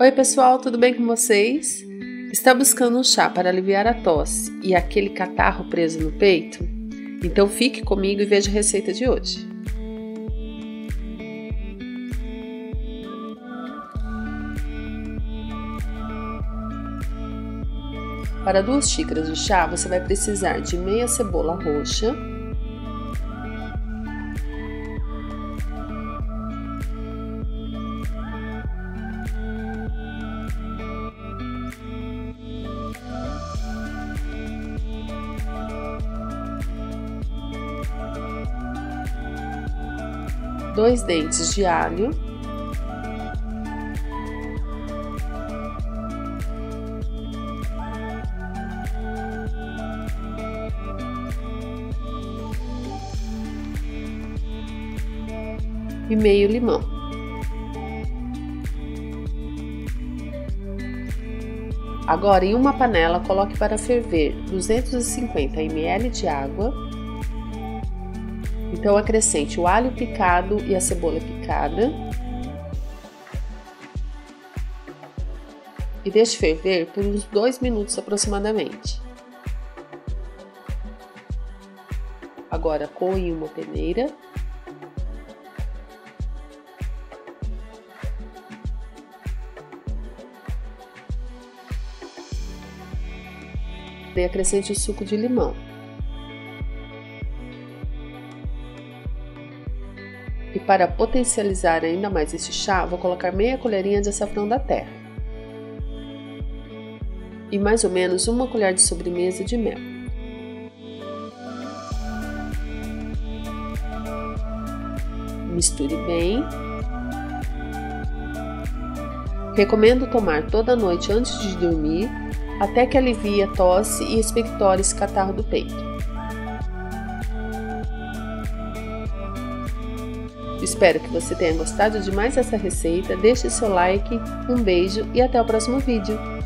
Oi, pessoal, tudo bem com vocês? Está buscando um chá para aliviar a tosse e aquele catarro preso no peito? Então fique comigo e veja a receita de hoje. Para duas xícaras de chá, você vai precisar de meia cebola roxa, dois dentes de alho, e meio limão. Agora, em uma panela, coloque para ferver 250 ml de água então acrescente o alho picado e a cebola picada. E deixe ferver por uns 2 minutos aproximadamente. Agora coe em uma peneira. E acrescente o suco de limão. E para potencializar ainda mais esse chá, vou colocar meia colherinha de açafrão da terra. E mais ou menos uma colher de sobremesa de mel. Misture bem. Recomendo tomar toda noite antes de dormir, até que alivie a tosse e expectore esse catarro do peito. Espero que você tenha gostado de mais essa receita. Deixe seu like, um beijo e até o próximo vídeo.